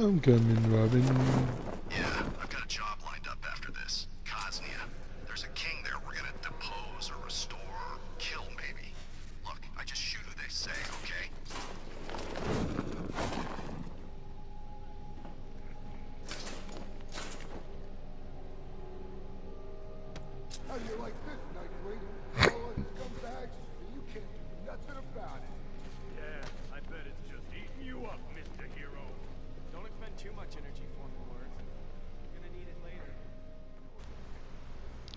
I'm coming, Robin.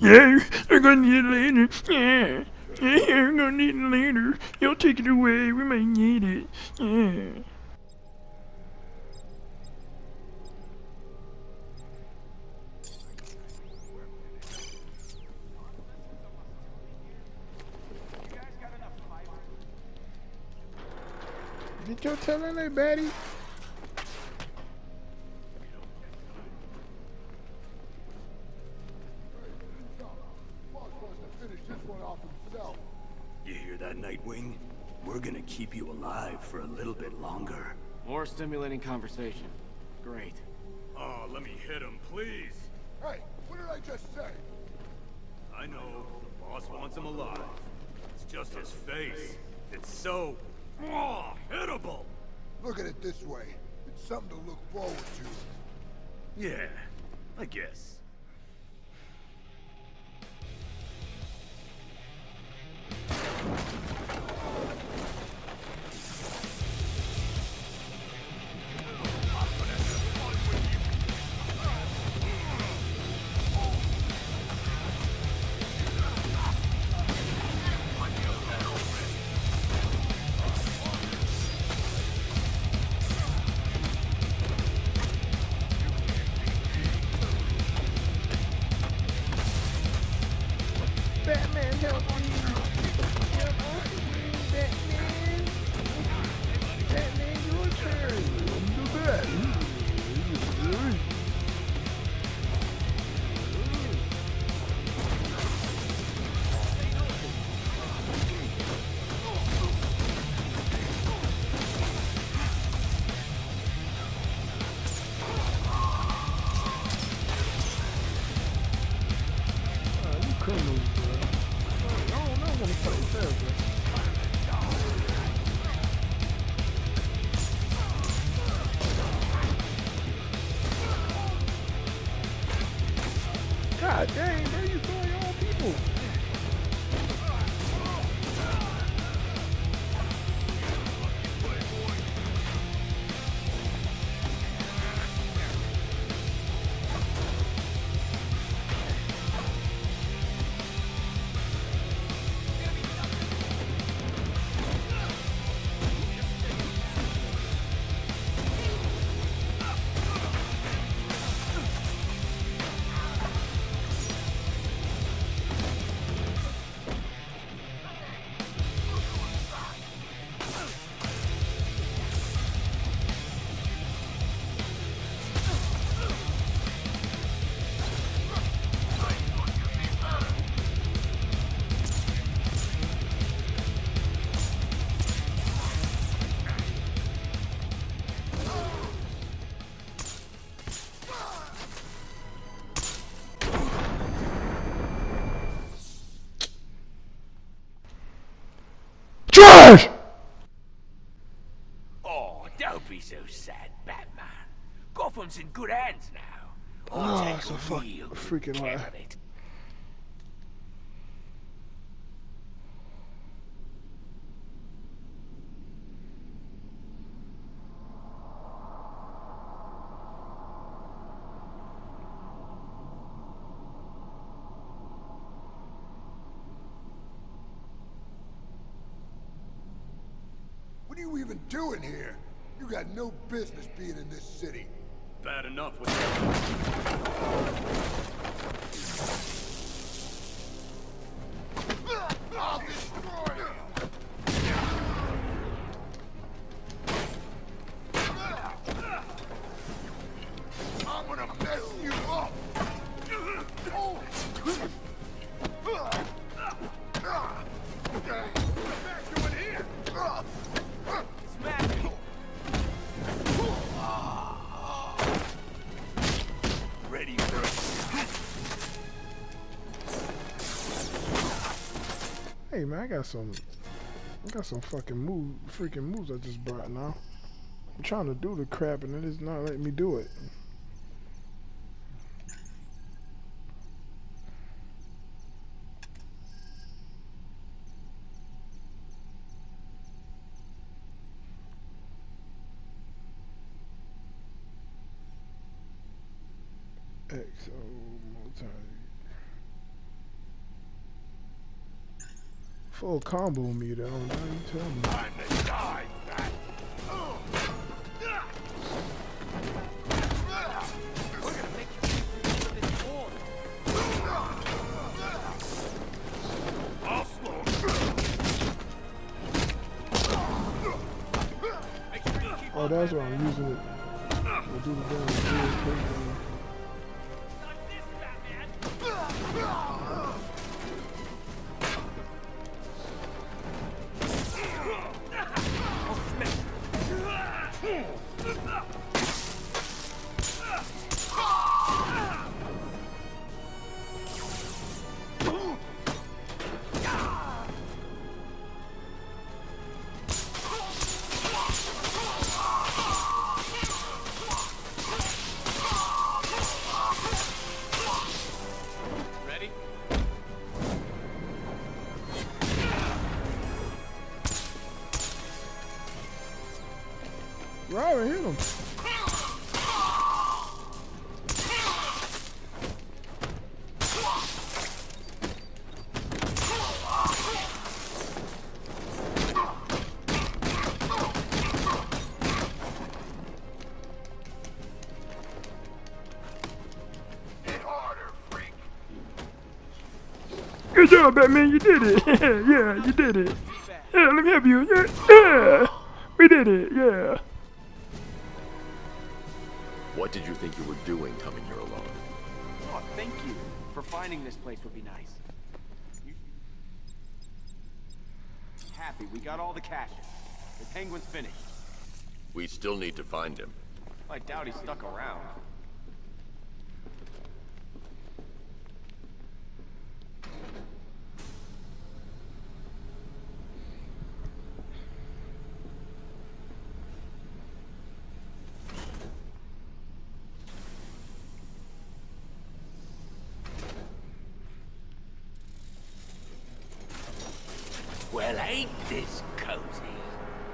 Yeah, we're gonna need it later. Yeah. Yeah, we're gonna need it later. Y'all take it away. We might need it. Yeah. Did you tell anybody? Nightwing? We're gonna keep you alive for a little bit longer. More stimulating conversation. Great. Oh, let me hit him, please. Hey, what did I just say? I know, the boss wants him alive. It's just his face. It's so... Oh, hittable! Look at it this way. It's something to look forward to. Yeah, I guess. Batman, help me. Help Batman. Batman, your turn. I'm the Bat. Ah, criminals, bro. I don't don't be so sad, Batman. Gotham's in good hands now. I'll Oh, take it's a a fuck- real freaking care lie. of it. What are you even doing here? You got no business being in this city. Bad enough with I got some I got some fucking move freaking moves I just brought now. I'm trying to do the crap and it is not letting me do it. XO multi Full combo meter, oh now you tell me. Time to die, keep Oh, that's why. I'm using it. Good job, Batman. You did it. yeah, you did it. Yeah, let me help you. Yeah, yeah. We did it. Yeah. What did you think you were doing coming here alone? Oh, thank you for finding this place would be nice. You... Happy we got all the cash. The penguin's finished. We still need to find him. I doubt he stuck around. Ain't this cozy?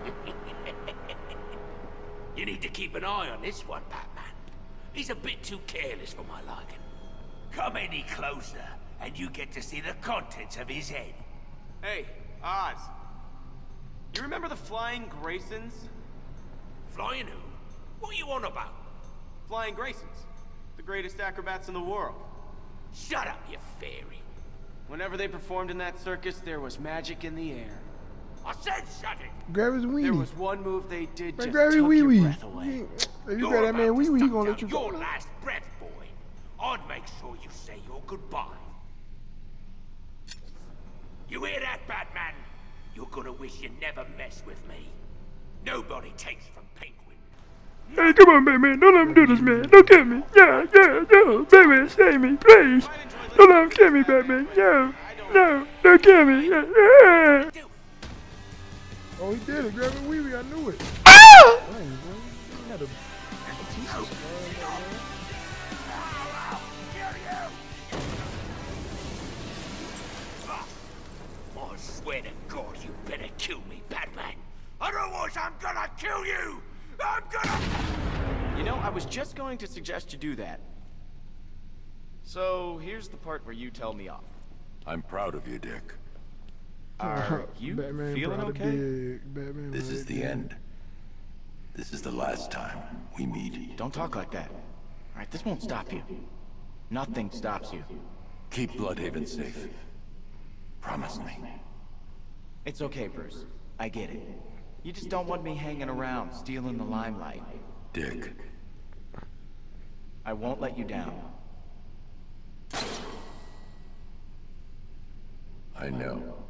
you need to keep an eye on this one, Batman. He's a bit too careless for my liking. Come any closer, and you get to see the contents of his head. Hey, Oz. You remember the Flying Graysons? Flying who? What are you on about? Flying Graysons. The greatest acrobats in the world. Shut up, you fairy. Whenever they performed in that circus, there was magic in the air. I said shut it. Grab his There weenie. was one move they did Man, just grab his took wee your breath away. If you You're grab that man about wee wee, he gonna let down you your go. last breath, boy. I'd make sure you say your goodbye. You hear that, Batman? You're gonna wish you never messed with me. Nobody takes from Penguin. Hey, come on, Batman. Don't let him do this, man. Don't kill me. Yeah, yeah, yeah. Batman, save me, please. Don't let him kill me, Batman. No, no, don't kill me. Yeah, yeah. Dude, Oh, he did it. Grab his wee wee. I knew it. Ah! Dang, bro. You had a teach us, man. I swear to God, you better kill me, Batman. Otherwise, I'm gonna kill you. I'm gonna. You know, I was just going to suggest you do that. So, here's the part where you tell me off. I'm proud of you, Dick. Are you Batman feeling brought it okay? big. Batman This is the big. end. This is the last time we meet. Don't talk like that. All right, this won't stop you. Nothing stops you. Keep Blüdhaven safe. Promise me. It's okay, Bruce. I get it. You just don't want me hanging around, stealing the limelight. Dick. I won't let you down. I know.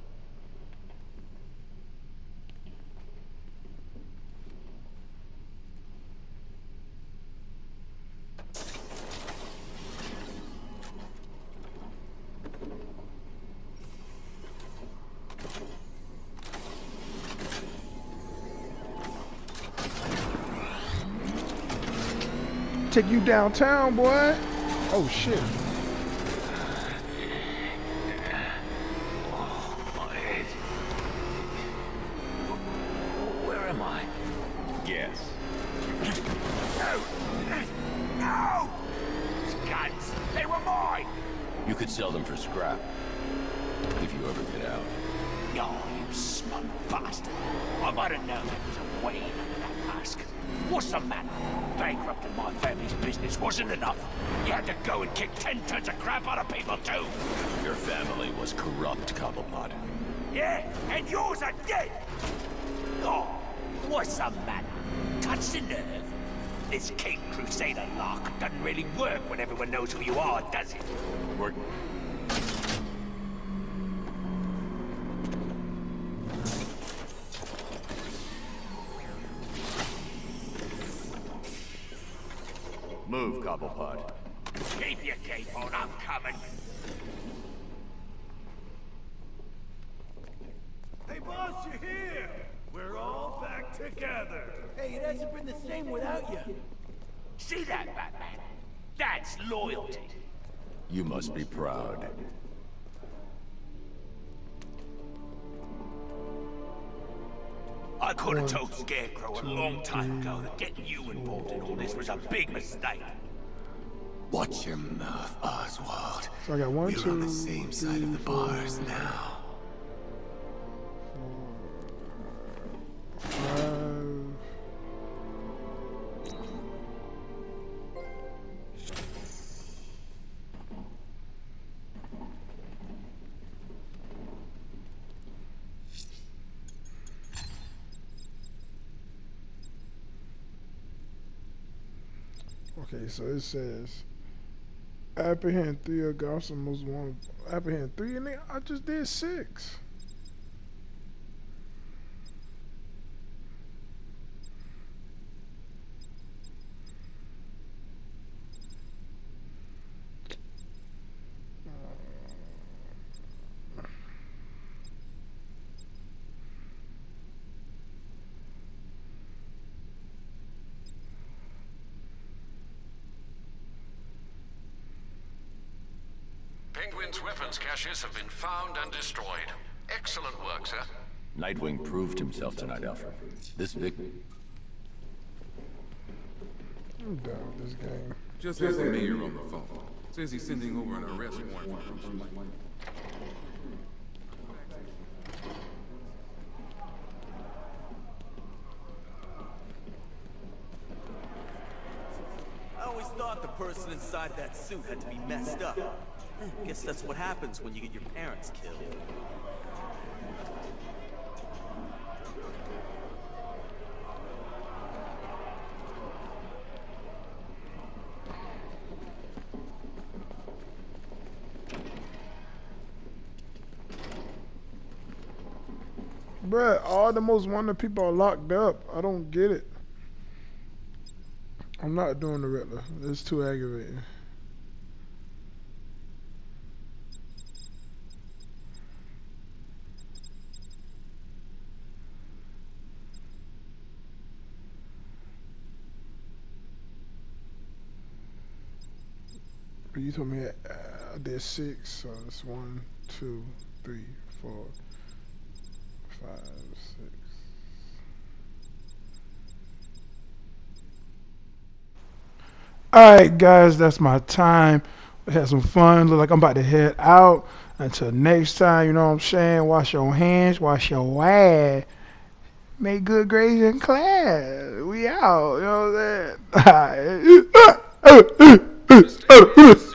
Take you downtown, boy. Oh shit. Where am I? Yes. No! No! Guns! They were mine! You could sell them for scrap. If you ever get out. Oh, you smug bastard! I might have known wasn't enough. You had to go and kick ten tons of crap out of people too. Your family was corrupt, Cobblepot. Yeah, and yours are dead. Oh, what's the matter? Touch the nerve. This King Crusader lark doesn't really work when everyone knows who you are, does it? We're... Cobblepot. Keep your cape on, I'm coming. Hey, boss, you're here! We're all back together! Hey, it hasn't been the same without you. See that, Batman? That's loyalty. You must be proud. I could have told Scarecrow a long time ago that getting you involved in all this was a big mistake. Watch your mouth, Oswald. So I got one, We're two, on the same side of the three, four, bars now. five. Okay, so it says apprehend three of Gotham most wanted. Apprehend three, and I just did six. Penguin's weapons caches have been found and destroyed. Excellent work, sir. Nightwing proved himself tonight, Alfred. This Vic... I'm done with this game. Just has the mayor on the phone. Says he's sending over an arrest warrant for Bruce Wayne. I always thought the person inside that suit had to be messed up. Eh, Guess that's what happens when you get your parents killed. Bruh, all the most wanted people are locked up. I don't get it. I'm not doing the Riddler. It's too aggravating. You told me uh, I did six, so it's one, two, three, four, five, six. Alright guys, that's my time. We had some fun. Look like I'm about to head out. Until next time, you know what I'm saying? Wash your hands, wash your ass. Make good grades in class. We out, you know what I'm saying?